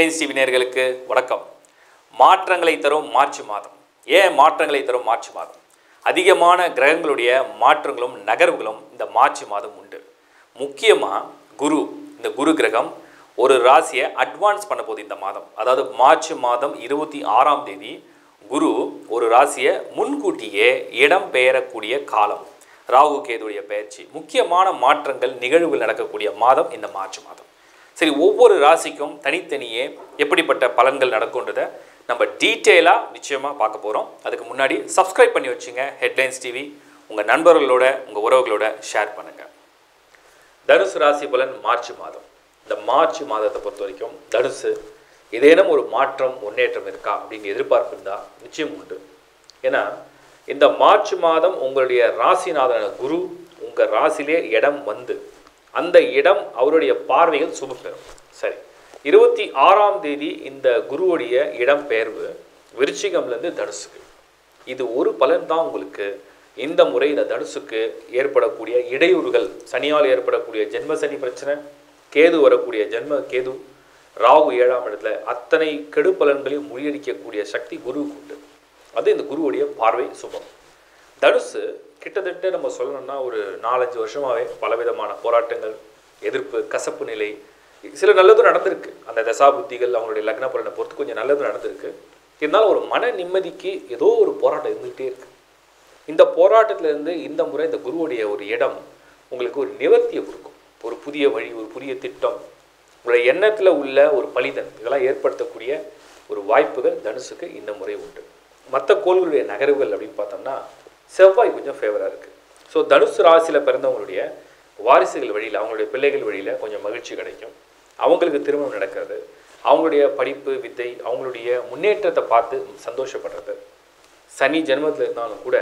Headlines TV நேயர்களுக்கு வணக்கம். மாற்றங்களை தரும் மார்ச் மாதம். ஏன் மாற்றங்களை தரும் மார்ச் மாதம்? அதிகமான கிரகங்களுடைய மாற்றங்களும் நகர்வுகளும் இந்த மார்ச் மாதம் உண்டு. முக்கியமாக குரு. இந்த குரு கிரகம் ஒரு ராசியை அட்வான்ஸ் பண்ண போகுது இந்த மாதம். அதாவது மார்ச் மாதம் இருபத்தி ஆறாம் தேதி குரு ஒரு ராசியை முன்கூட்டியே இடம் பெயரக்கூடிய காலம். ராகு கேதுடைய பயிற்சி. முக்கியமான மாற்றங்கள் நிகழ்வுகள் நடக்கக்கூடிய மாதம் இந்த மார்ச் மாதம். சரி ஒவ்வொரு ராசிக்கும் தனித்தனியே எப்படிப்பட்ட பலன்கள் நடக்கும்ன்றதை நம்ம டீட்டெயிலாக நிச்சயமாக பார்க்க போகிறோம் அதுக்கு முன்னாடி சப்ஸ்கிரைப் பண்ணி வச்சுங்க. ஹெட்லைன்ஸ் டிவி உங்கள் நண்பர்களோட உங்கள் உறவுகளோட ஷேர் பண்ணுங்கள் தனுசு ராசி பலன் மார்ச் மாதம். இந்த மார்ச் மாதத்தை பொறுத்த வரைக்கும் தனுசு ஏதேனும் ஒரு மாற்றம் முன்னேற்றம் இருக்கா அப்படின்னு எதிர்பார்ப்பு இருந்தால் நிச்சயம் உண்டு. ஏன்னா இந்த மார்ச் மாதம் உங்களுடைய ராசிநாதன குரு உங்கள் ராசிலே இடம் வந்து அந்த இடம் அவருடைய பார்வைகள் சுபப்பெறும் சரி. இருபத்தி ஆறாம் தேதி இந்த குருவுடைய இடம் பெயர்வு விருச்சிகம்லேருந்து தனுசுக்கு. இது ஒரு பலன் தான் உங்களுக்கு. இந்த முறை இந்த தனுசுக்கு ஏற்படக்கூடிய இடையூறுகள் சனியால் ஏற்படக்கூடிய ஜென்ம சனி பிரச்சனை கேது வரக்கூடிய ஜென்ம கேது ராகு ஏழாம் இடத்துல அத்தனை கெடு பலன்களையும் முறியடிக்கக்கூடிய சக்தி குருவுக்கு உண்டு. அது இந்த குருவுடைய பார்வை சுபம். தனுசு கிட்டத்தட்ட நம்ம சொல்லணும்னா ஒரு நாலஞ்சு வருஷமாகவே பலவிதமான போராட்டங்கள் எதிர்ப்பு கசப்பு நிலை சில நல்லதும் நடந்திருக்கு. அந்த தசாபுத்திகள் அவங்களுடைய லக்ன பலனை பொறுத்து கொஞ்சம் நல்லதும் நடந்திருக்கு. இருந்தாலும் ஒரு மன நிம்மதிக்கு ஏதோ ஒரு போராட்டம் இருந்துகிட்டே இருக்கு. இந்த போராட்டத்திலிருந்து இந்த முறை இந்த குருவுடைய ஒரு இடம் உங்களுக்கு ஒரு நிவர்த்தியை கொடுக்கும். ஒரு புதிய வழி ஒரு புதிய திட்டம் உங்களுடைய எண்ணத்தில் உள்ள ஒரு பலிதன் இதெல்லாம் ஏற்படுத்தக்கூடிய ஒரு வாய்ப்புகள் தனுசுக்கு இந்த முறை உண்டு. மற்ற கோள்களுடைய நகர்வுகள் அப்படின்னு பார்த்தோம்னா செவ்வாய் கொஞ்சம் ஃபேவராக இருக்குது ஸோ தனுசு ராசியில் பிறந்தவங்களுடைய வாரிசுகள் வழியில் அவங்களுடைய பிள்ளைகள் வழியில் கொஞ்சம் மகிழ்ச்சி கிடைக்கும். அவங்களுக்கு திருமணம் நடக்கிறது. அவங்களுடைய படிப்பு வித்தை அவங்களுடைய முன்னேற்றத்தை பார்த்து சந்தோஷப்படுறது. சனி ஜென்மத்தில் இருந்தாலும் கூட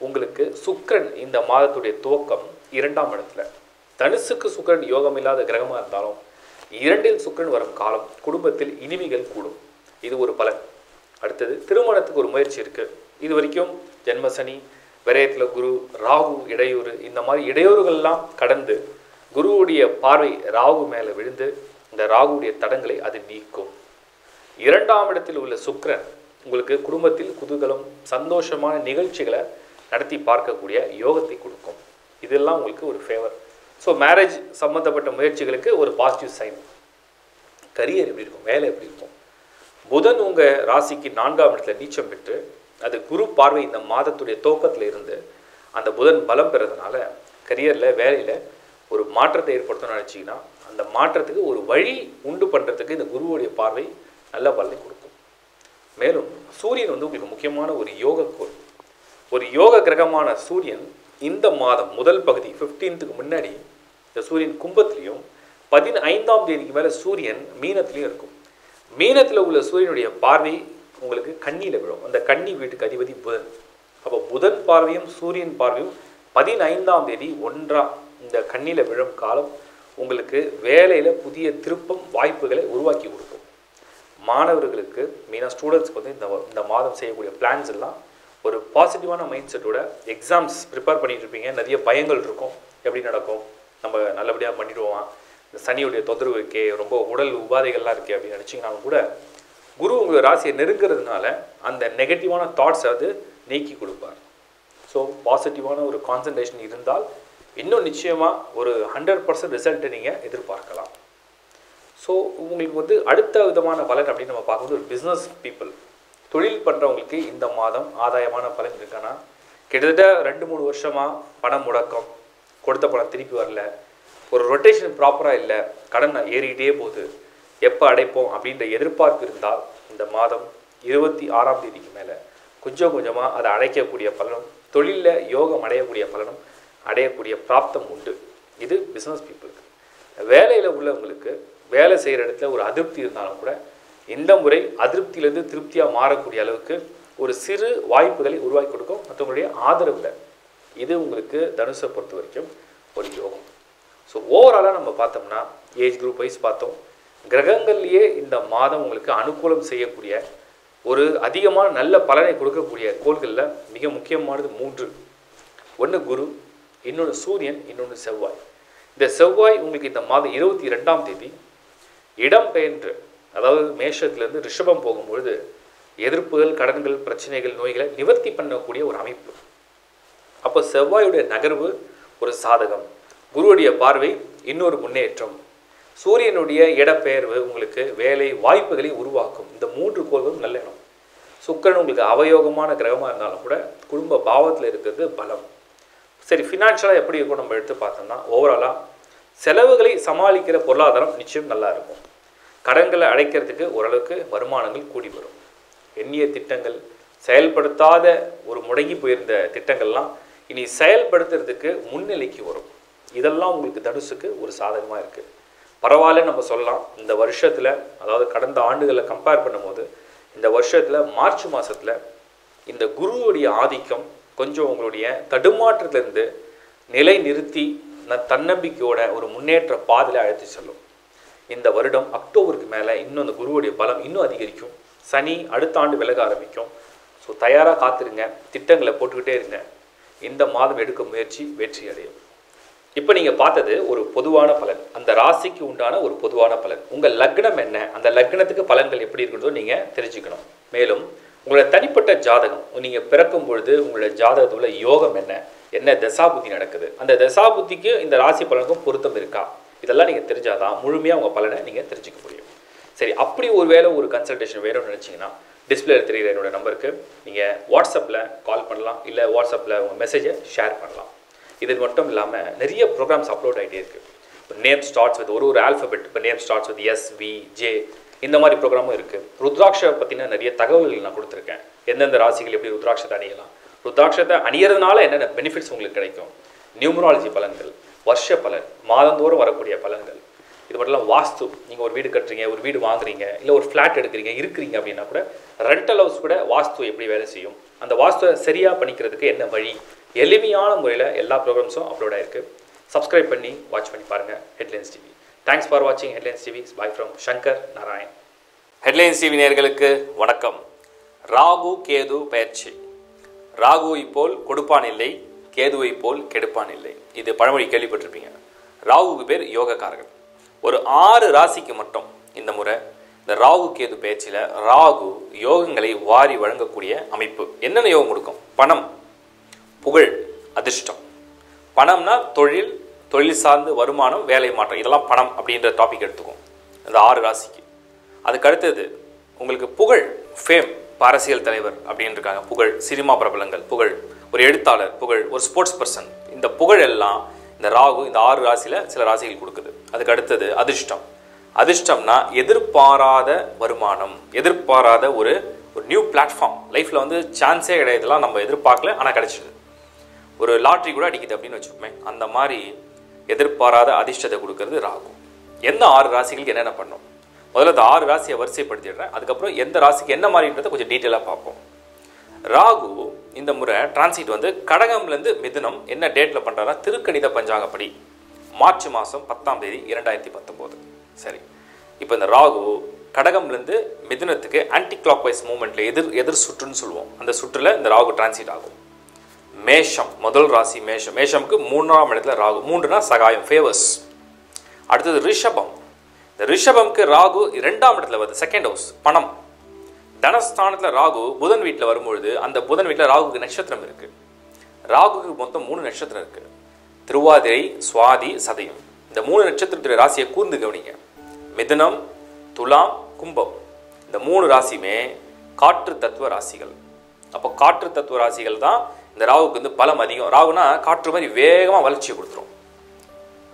உங்களுக்கு சுக்கிரன் இந்த மாதத்துடைய துவக்கம் இரண்டாம் இடத்துல. தனுசுக்கு சுக்கிரன் யோகம் இல்லாத கிரகமாக இருந்தாலும் இரண்டில் சுக்கிரன் வரும் காலம் குடும்பத்தில் இனிமைகள் கூடும். இது ஒரு பலன். அடுத்தது திருமணத்துக்கு ஒரு முயற்சி இருக்குது இது வரைக்கும் ஜென்மசனி விரயத்தில் குரு ராகு இடையூறு இந்த மாதிரி இடையூறுகள்லாம் கடந்து குருவுடைய பார்வை ராகு மேலே விழுந்து இந்த ராகுடைய தடங்களை அது நீக்கும். இரண்டாம் இடத்தில் உள்ள சுக்ரன் உங்களுக்கு குடும்பத்தில் குதூகலம் சந்தோஷமான நிகழ்ச்சிகளை நடத்தி பார்க்கக்கூடிய யோகத்தை கொடுக்கும். இதெல்லாம் உங்களுக்கு ஒரு ஃபேவர் ஸோ மேரேஜ் சம்மந்தப்பட்ட முயற்சிகளுக்கு ஒரு பாசிட்டிவ் சைன் கரியர் எப்படி இருக்கும்? வேலை எப்படி இருக்கும்? புதன் உங்கள் ராசிக்கு நான்காம் இடத்துல நீச்சம் பெற்று அது குரு பார்வை இந்த மாதத்துடைய தோக்கத்தில் இருந்து அந்த புதன் பலம் பெறதுனால கரியரில் வேலையில் ஒரு மாற்றத்தை ஏற்படுத்தணும்னு நினச்சிங்கன்னா அந்த மாற்றத்துக்கு ஒரு வழி உண்டு பண்ணுறதுக்கு இந்த குருவுடைய பார்வை நல்ல பலனை கொடுக்கும். மேலும் சூரியன் வந்து உங்களுக்கு முக்கியமான ஒரு யோக கோள் ஒரு யோக கிரகமான சூரியன் இந்த மாதம் முதல் பகுதி ஃபிஃப்டீன்த்துக்கு முன்னாடி இந்த சூரியன் கும்பத்துலேயும் பதினைந்தாம் தேதிக்கு மேலே சூரியன் மீனத்துலேயும் இருக்கும். மீனத்தில் உள்ள சூரியனுடைய பார்வை உங்களுக்கு கண்ணியில் விழும். அந்த கண்ணி வீட்டுக்கு அதிபதி புதன். அப்போ புதன் பார்வையும் சூரியன் பார்வையும் பதினைந்தாம் தேதி ஒன்றா இந்த கண்ணியில் விழும் காலம் உங்களுக்கு வேலையில் புதிய திருப்பம் வாய்ப்புகளை உருவாக்கி கொடுக்கும். மாணவர்களுக்கு மெயினாக ஸ்டூடெண்ட்ஸ்க்கு வந்து இந்த இந்த மாதம் செய்யக்கூடிய பிளான்ஸ் எல்லாம் ஒரு பாசிட்டிவான மைண்ட் செட்டோட எக்ஸாம்ஸ் ப்ரிப்பேர் பண்ணிகிட்டு இருப்பீங்க. நிறைய பயங்கள் இருக்கும். எப்படி நடக்கும்? நம்ம நல்லபடியாக பண்ணிடுவோம்? சனியுடைய தொந்தரவு இருக்கே ரொம்ப உடல் உபாதைகள்லாம் இருக்கே அப்படின்னு நினச்சிங்கனாலும் கூட குரு உங்கள் ராசியை நெருங்கிறதுனால அந்த நெகட்டிவான தாட்ஸை அது நீக்கி கொடுப்பார். ஸோ பாசிட்டிவான ஒரு கான்சன்ட்ரேஷன் இருந்தால் இன்னும் நிச்சயமாக ஒரு ஹண்ட்ரட் பர்சன்ட் ரிசல்ட்டை நீங்கள் எதிர்பார்க்கலாம். ஸோ உங்களுக்கு வந்து அடுத்த விதமான பலன் அப்படின்னு நம்ம பார்க்கும்போது ஒரு பிஸ்னஸ் பீப்புள் தொழில் பண்ணுறவங்களுக்கு இந்த மாதம் ஆதாயமான பலன் இருக்கான்னா கிட்டத்தட்ட ரெண்டு மூணு வருஷமாக பணம் முடக்கம். கொடுத்த பணம் திருப்பி வரல. ஒரு ரொட்டேஷன் ப்ராப்பராக இல்லை கடன் ஏறிக்கிட்டே போகுது. எப்போ அடைப்போம் அப்படின்ற எதிர்பார்ப்பு இருந்தால் இந்த மாதம் இருபத்தி ஆறாம் தேதிக்கு மேலே கொஞ்சம் கொஞ்சமாக அதை அடைக்கக்கூடிய பலனும் தொழிலில் யோகம் அடையக்கூடிய பலனும் அடையக்கூடிய பிராப்தம் உண்டு. இது பிஸ்னஸ் பீப்புளுக்கு வேலையில் உள்ளவங்களுக்கு வேலை செய்கிற இடத்துல ஒரு அதிருப்தி இருந்தாலும் கூட இந்த முறை அதிருப்தியிலேருந்து திருப்தியாக மாறக்கூடிய அளவுக்கு ஒரு சிறு வாய்ப்புகளை உருவாக்கி கொடுக்கும். மற்றவங்களுடைய ஆதரவில். இது உங்களுக்கு தனுஷை பொறுத்த வரைக்கும் ஒரு யோகம். ஸோ ஓவராலாக நம்ம பார்த்தோம்னா ஏஜ் குரூப் வைஸ் பார்த்தோம். கிரகங்கள்லேயே இந்த மாதம் உங்களுக்கு அனுகூலம் செய்யக்கூடிய ஒரு அதிகமான நல்ல பலனை கொடுக்கக்கூடிய கோள்களில் மிக முக்கியமானது மூன்று. ஒன்று குரு இன்னொன்று சூரியன் இன்னொன்று செவ்வாய். இந்த செவ்வாய் உங்களுக்கு இந்த மாதம் இருபத்தி ரெண்டாம் தேதி இடம் பெயர்ந்து அதாவது மேஷத்துலேருந்து ரிஷபம் போகும்பொழுது எதிர்ப்புகள் கடன்கள் பிரச்சனைகள் நோய்களை நிவர்த்தி பண்ணக்கூடிய ஒரு அமைப்பு. அப்போ செவ்வாயுடைய நகர்வு ஒரு சாதகம். குருவுடைய பார்வை இன்னொரு முன்னேற்றம். சூரியனுடைய இடப்பெயர்வு உங்களுக்கு வேலை வாய்ப்புகளை உருவாக்கும். இந்த மூன்று கோள்களும் நல்ல இடம் சுக்கரன் உங்களுக்கு அவயோகமான கிரகமாக இருந்தாலும் கூட குடும்ப பாவத்தில் இருக்கிறது பலம். சரி ஃபினான்ஷியலாக எப்படி இருக்கும் நம்ம எடுத்து பார்த்தோம்னா ஓவராலாக செலவுகளை சமாளிக்கிற பொருளாதாரம் நிச்சயம் நல்லா இருக்கும். கடன்களை அடைக்கிறதுக்கு ஓரளவுக்கு வருமானங்கள் கூடி வரும். எண்ணிய திட்டங்கள் செயல்படுத்தாத ஒரு முடங்கி போயிருந்த திட்டங்கள்லாம் இனி செயல்படுத்துறதுக்கு முன்னிலைக்கு வரும். இதெல்லாம் உங்களுக்கு தனுசுக்கு ஒரு சாதகமாக இருக்குது பரவாயில்ல நம்ம சொல்லலாம். இந்த வருஷத்தில் அதாவது கடந்த ஆண்டுகளை கம்பேர் பண்ணும்போது இந்த வருஷத்தில் மார்ச் மாதத்தில் இந்த குருவுடைய ஆதிக்கம் கொஞ்சம் உங்களுடைய தடுமாற்றத்திலிருந்து நிலை நிறுத்தி தன்னம்பிக்கையோட ஒரு முன்னேற்ற பாதையில் அழைத்து செல்லும். இந்த வருடம் அக்டோபருக்கு மேலே இன்னும் அந்த குருவுடைய பலம் இன்னும் அதிகரிக்கும். சனி அடுத்த ஆண்டு விலக ஆரம்பிக்கும். ஸோ தயாராக காத்திருங்க. திட்டங்களை போட்டுக்கிட்டே இருங்க. இந்த மாதம் எடுக்கும் முயற்சி வெற்றி அடையும் இப்போ நீங்கள் பார்த்தது ஒரு பொதுவான பலன். அந்த ராசிக்கு உண்டான ஒரு பொதுவான பலன். உங்கள் லக்னம் என்ன? அந்த லக்னத்துக்கு பலன்கள் எப்படி இருக்கிறதோ நீங்கள் தெரிஞ்சுக்கணும். மேலும் உங்களோட தனிப்பட்ட ஜாதகம் நீங்கள் பிறக்கும் பொழுது உங்களோட ஜாதகத்தில் உள்ள யோகம் என்ன? என்ன தசாபுத்தி நடக்குது? அந்த தசாபுத்திக்கு இந்த ராசி பலனுக்கும் பொருத்தம் இருக்கா? இதெல்லாம் நீங்கள் தெரிஞ்சாதான் முழுமையாக உங்கள் பலனை நீங்கள் தெரிஞ்சுக்க முடியும். சரி அப்படி ஒரு வேளை ஒரு கன்சல்டேஷன் வேணும்னு நினச்சிங்கன்னா டிஸ்பிளே தெரிகிற என்னோட நம்பருக்கு நீங்கள் வாட்ஸ்அப்பில் கால் பண்ணலாம். இல்லை வாட்ஸ்அப்பில் உங்கள் மெசேஜை ஷேர் பண்ணலாம். இது மட்டும் இல்லாமல் நிறைய ப்ரோக்ராம்ஸ் அப்லோட் ஆகிட்டே இருக்குது நேம் ஸ்டார்ட்ஸ் வித் ஒரு ஒரு ஆல்ஃபபெட் இப்போ name starts with S V J இந்த மாதிரி ப்ரோக்ராமும் இருக்குது ருத்ராட்சை பற்றின நிறைய தகவல்கள் நான் கொடுத்துருக்கேன். எந்தெந்த ராசிகள் எப்படி ருத்ராட்சத்தை அணியலாம் ருத்ராட்சத்தை அணியறதுனால என்னென்ன பெனிஃபிட்ஸ் உங்களுக்கு கிடைக்கும்? நியூமராலஜி பலன்கள் வருஷ பலன் மாதந்தோறும் வரக்கூடிய பலன்கள். இது மட்டும் வாஸ்து நீங்கள் ஒரு வீடு கட்டுறீங்க ஒரு வீடு வாங்குறீங்க இல்லை ஒரு ஃப்ளாட் எடுக்கிறீங்க இருக்கிறீங்க அப்படின்னா கூட ரெண்டல் ஹவுஸ் கூட வாஸ்து எப்படி வேலை செய்யும்? அந்த வாஸ்துவை சரியாக பண்ணிக்கிறதுக்கு என்ன வழி? எளிமையான முறையில் எல்லா ப்ரோக்ராம்ஸும் அப்லோட் ஆயிருக்கு. சப்ஸ்கிரைப் பண்ணி வாட்ச் பண்ணி பாருங்கள் ஹெட்லைன்ஸ் டிவி தேங்க்ஸ் ஃபார் வாட்சிங் headlines TV bye from Shankar Narayan headlines TV நேர்களுக்கு வணக்கம். ராகு கேது பயிற்சி. ராகுவை போல் கொடுப்பான் இல்லை கேதுவை போல் கெடுப்பான் இல்லை. இது பழமொழி கேள்விப்பட்டிருப்பீங்க. ராகுவுக்கு பேர் யோகக்காரர்கள். ஒரு ஆறு ராசிக்கு மட்டும் இந்த முறை இந்த ராகு கேது பயிற்சியில் ராகு யோகங்களை வாரி வழங்கக்கூடிய அமைப்பு. என்னென்ன யோகம் கொடுக்கும்? பணம். புகழ் அதிர்ஷ்டம். பணம்னா தொழில் தொழில் சார்ந்து வருமானம் வேலை மாற்றம். இதெல்லாம் பணம் அப்படின்ற டாபிக் எடுத்துக்கும் இந்த ஆறு ராசிக்கு. அதுக்கு அடுத்தது உங்களுக்கு புகழ் ஃபேம் அரசியல் தலைவர் அப்படின்னு இருக்காங்க. புகழ் சினிமா பிரபலங்கள் புகழ் ஒரு எழுத்தாளர் புகழ் ஒரு ஸ்போர்ட்ஸ் பர்சன் இந்த புகழ் எல்லாம் இந்த ராகு இந்த ஆறு ராசியில் சில ராசிகள் கொடுக்குது. அதுக்கு அடுத்தது அதிர்ஷ்டம். அதிர்ஷ்டம்னா எதிர்பாராத வருமானம் எதிர்பாராத ஒரு ஒரு நியூ பிளாட்ஃபார்ம் லைஃப்பில் வந்து சான்ஸே கிடையாதுலாம் நம்ம எதிர்பார்க்கல ஆனால் கிடைச்சிது ஒரு லாட்ரி கூட அடிக்குது அப்படின்னு வச்சுக்கோமே அந்த மாதிரி எதிர்பாராத அதிர்ஷ்டத்தை கொடுக்கறது ராகு. எந்த ஆறு ராசிகளுக்கு என்னென்ன பண்ணும் முதல்ல அந்த ஆறு ராசியை வரிசைப்படுத்திடுறேன். அதுக்கப்புறம் எந்த ராசிக்கு என்ன மாதிரின்றதை கொஞ்சம் டீட்டெயிலாக பார்ப்போம். ராகு இந்த முறை டிரான்சிட் வந்து கடகம்லேருந்து மிதுனம் என்ன டேட்டில் பண்ணுறாருன்னா திருக்கணித பஞ்சாங்கப்படி மார்ச் மாதம் பத்தாம் தேதி இரண்டாயிரத்தி பத்தொம்போது. சரி. இப்போ இந்த ராகு கடகம்லேருந்து மிதுனத்துக்கு ஆன்டி கிளாக் வைஸ் மூமெண்ட்டில் எதிர் எதிர் சுற்றுன்னு சொல்லுவோம். அந்த சுற்றில் இந்த ராகு டிரான்சிட் ஆகும். மேஷம் முதல் ராசி மேஷம். மேஷமுக்கு மூன்றாம் இடத்துல ராகு மூன்றுனா சகாயம் ஃபேவர்ஸ் அடுத்தது ரிஷபம். இந்த ரிஷபம்க்கு ராகு இரண்டாம் இடத்துல வருது செகண்ட் ஹவுஸ் பணம். தனஸ்தானத்தில் ராகு புதன் வீட்டில் வரும்பொழுது அந்த புதன் வீட்டில் ராகுக்கு நட்சத்திரம் இருக்குது ராகுக்கு மொத்தம் மூணு நட்சத்திரம் இருக்குது திருவாதிரை சுவாதி சதயம். இந்த மூணு நட்சத்திரத்துடைய ராசியை கூர்ந்து கவனிங்க. மிதனம் துலாம் கும்பம். இந்த மூணு ராசியுமே காற்று தத்துவ ராசிகள். அப்போ காற்று தத்துவ ராசிகள் தான் இந்த ராகுக்கு வந்து பலம் அதிகம். ராகுனா காற்று மாதிரி வேகமாக வளர்ச்சியை கொடுத்துரும்.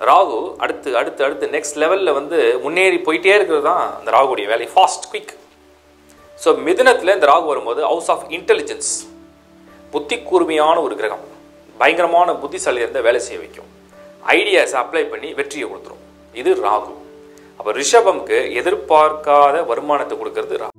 ராகு அடுத்து அடுத்து அடுத்து நெக்ஸ்ட் லெவலில் வந்து முன்னேறி போயிட்டே இருக்கிறது தான் அந்த ராகுடைய வேலை. ஃபாஸ்ட் குயிக் ஸோ மிதுனத்தில் இந்த ராகு வரும்போது ஹவுஸ் ஆஃப் இன்டெலிஜென்ஸ் புத்தி கூர்மையான ஒரு கிரகம். பயங்கரமான புத்திசாலி இருந்த வேலை செய்ய வைக்கும். ஐடியாஸை அப்ளை பண்ணி வெற்றியை கொடுத்துரும். இது ராகு. அப்போ ரிஷபம்க்கு எதிர்பார்க்காத வருமானத்தை கொடுக்கறது ராகு.